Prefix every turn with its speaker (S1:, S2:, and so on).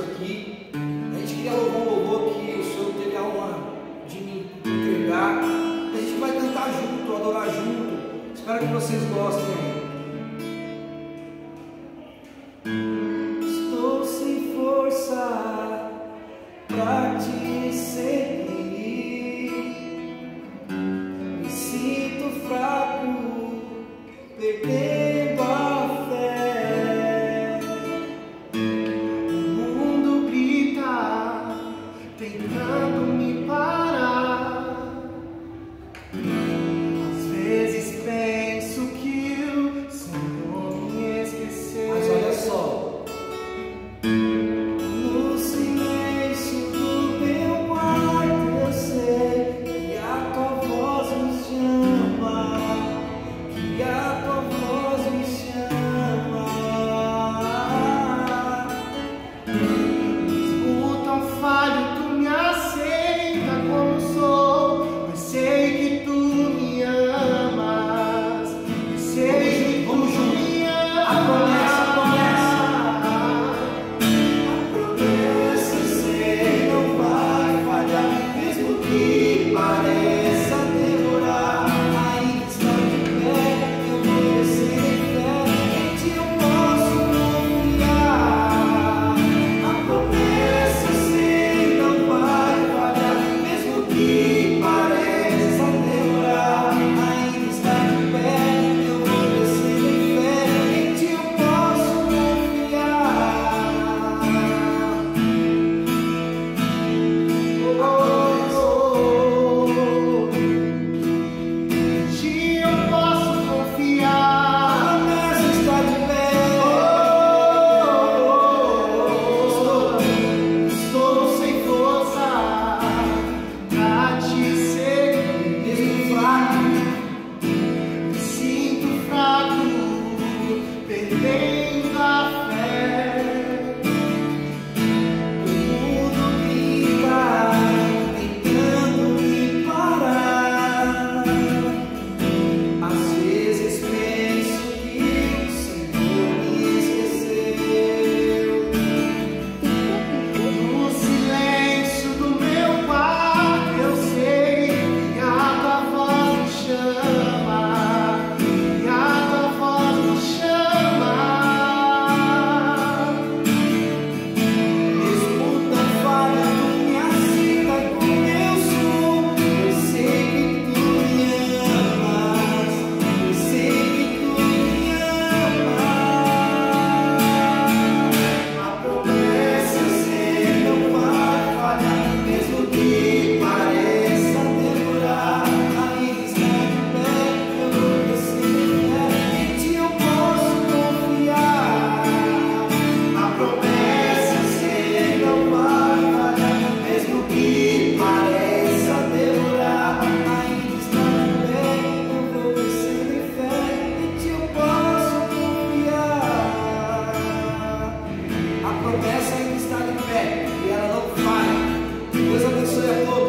S1: aqui. A gente queria louvar um louvor que o Senhor teve a honra de me entregar. A gente vai cantar junto, adorar junto. Espero que vocês gostem. Estou sem força para te servir. pecador.